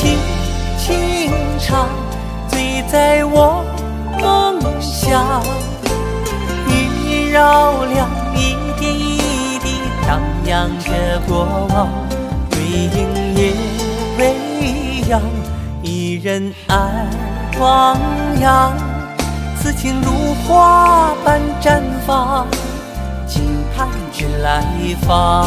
轻轻唱，醉在我梦乡。雨绕梁，一点一滴荡漾着过往，归影也微扬，一人爱汪洋，此情如花般绽放，静盼君来访。